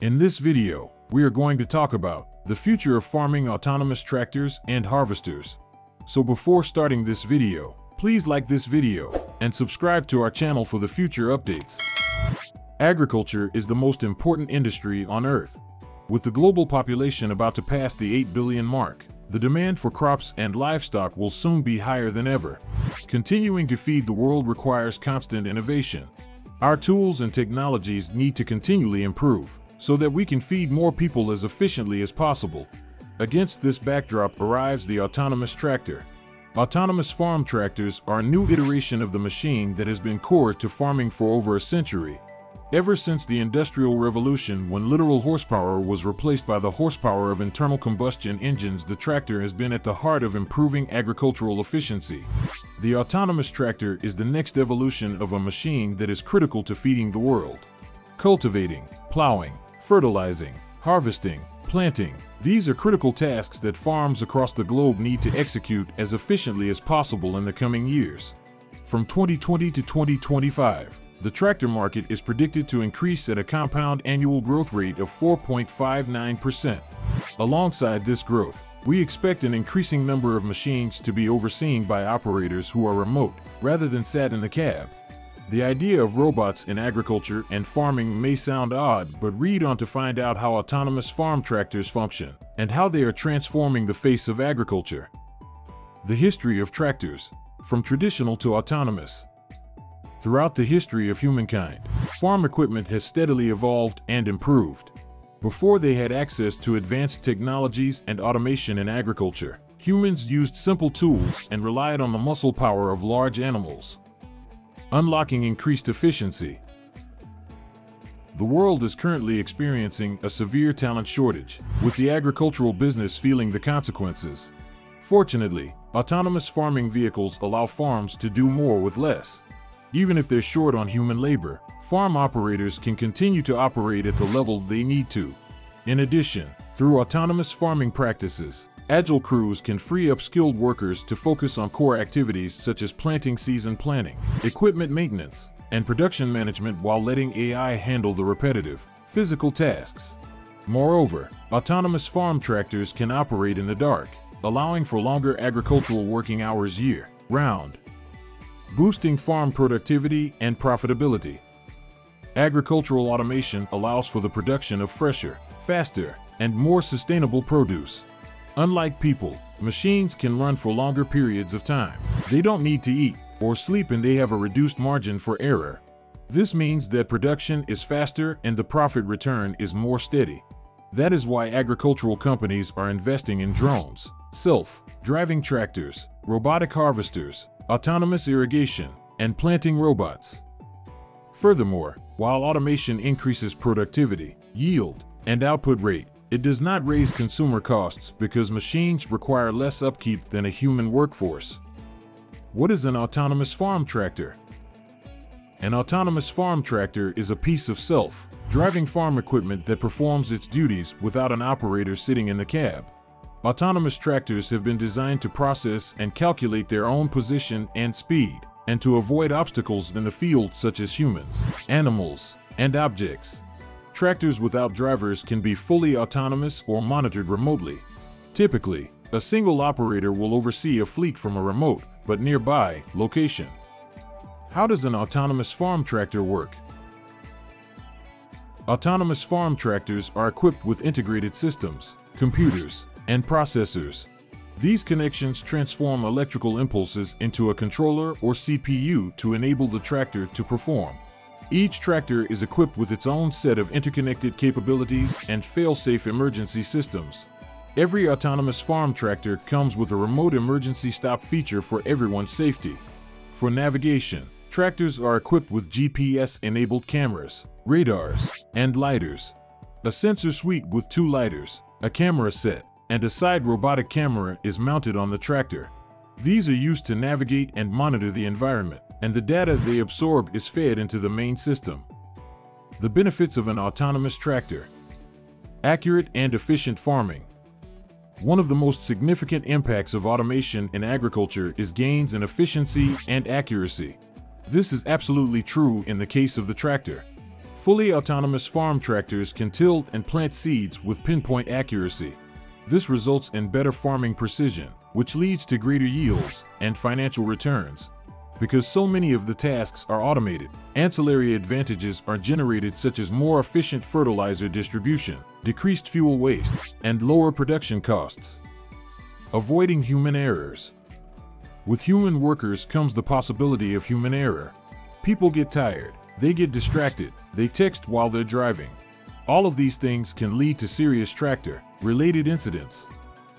In this video, we are going to talk about the future of farming autonomous tractors and harvesters. So before starting this video, please like this video and subscribe to our channel for the future updates. Agriculture is the most important industry on Earth. With the global population about to pass the 8 billion mark, the demand for crops and livestock will soon be higher than ever. Continuing to feed the world requires constant innovation. Our tools and technologies need to continually improve so that we can feed more people as efficiently as possible. Against this backdrop arrives the autonomous tractor. Autonomous farm tractors are a new iteration of the machine that has been core to farming for over a century. Ever since the Industrial Revolution, when literal horsepower was replaced by the horsepower of internal combustion engines, the tractor has been at the heart of improving agricultural efficiency. The autonomous tractor is the next evolution of a machine that is critical to feeding the world. Cultivating, plowing, fertilizing, harvesting, planting. These are critical tasks that farms across the globe need to execute as efficiently as possible in the coming years. From 2020 to 2025, the tractor market is predicted to increase at a compound annual growth rate of 4.59%. Alongside this growth, we expect an increasing number of machines to be overseen by operators who are remote, rather than sat in the cab. The idea of robots in agriculture and farming may sound odd, but read on to find out how autonomous farm tractors function and how they are transforming the face of agriculture. The history of tractors, from traditional to autonomous. Throughout the history of humankind, farm equipment has steadily evolved and improved. Before they had access to advanced technologies and automation in agriculture, humans used simple tools and relied on the muscle power of large animals. Unlocking increased efficiency. The world is currently experiencing a severe talent shortage, with the agricultural business feeling the consequences. Fortunately, autonomous farming vehicles allow farms to do more with less. Even if they're short on human labor, farm operators can continue to operate at the level they need to. In addition, through autonomous farming practices, Agile crews can free up skilled workers to focus on core activities such as planting season planning, equipment maintenance, and production management while letting AI handle the repetitive, physical tasks. Moreover, autonomous farm tractors can operate in the dark, allowing for longer agricultural working hours year round boosting farm productivity and profitability. Agricultural automation allows for the production of fresher, faster, and more sustainable produce. Unlike people, machines can run for longer periods of time. They don't need to eat or sleep and they have a reduced margin for error. This means that production is faster and the profit return is more steady. That is why agricultural companies are investing in drones, self-driving tractors, robotic harvesters, autonomous irrigation, and planting robots. Furthermore, while automation increases productivity, yield, and output rate, it does not raise consumer costs because machines require less upkeep than a human workforce. What is an autonomous farm tractor? An autonomous farm tractor is a piece of self-driving farm equipment that performs its duties without an operator sitting in the cab. Autonomous tractors have been designed to process and calculate their own position and speed, and to avoid obstacles in the field such as humans, animals, and objects. Tractors without drivers can be fully autonomous or monitored remotely. Typically, a single operator will oversee a fleet from a remote, but nearby, location. How does an autonomous farm tractor work? Autonomous farm tractors are equipped with integrated systems, computers, and processors. These connections transform electrical impulses into a controller or CPU to enable the tractor to perform. Each tractor is equipped with its own set of interconnected capabilities and fail-safe emergency systems. Every autonomous farm tractor comes with a remote emergency stop feature for everyone's safety. For navigation, tractors are equipped with GPS-enabled cameras, radars, and lidars. A sensor suite with two lidars, a camera set, and a side robotic camera is mounted on the tractor. These are used to navigate and monitor the environment, and the data they absorb is fed into the main system. The benefits of an autonomous tractor. Accurate and efficient farming. One of the most significant impacts of automation in agriculture is gains in efficiency and accuracy. This is absolutely true in the case of the tractor. Fully autonomous farm tractors can till and plant seeds with pinpoint accuracy. This results in better farming precision, which leads to greater yields and financial returns. Because so many of the tasks are automated, ancillary advantages are generated such as more efficient fertilizer distribution, decreased fuel waste, and lower production costs. Avoiding human errors. With human workers comes the possibility of human error. People get tired, they get distracted, they text while they're driving. All of these things can lead to serious tractor related incidents.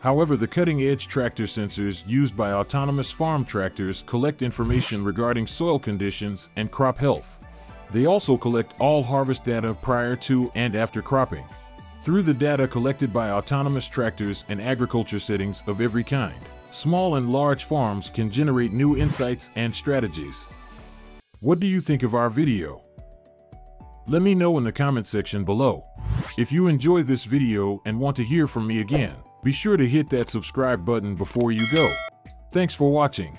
However, the cutting-edge tractor sensors used by autonomous farm tractors collect information regarding soil conditions and crop health. They also collect all harvest data prior to and after cropping. Through the data collected by autonomous tractors and agriculture settings of every kind, small and large farms can generate new insights and strategies. What do you think of our video? Let me know in the comment section below. If you enjoy this video and want to hear from me again, be sure to hit that subscribe button before you go. Thanks for watching.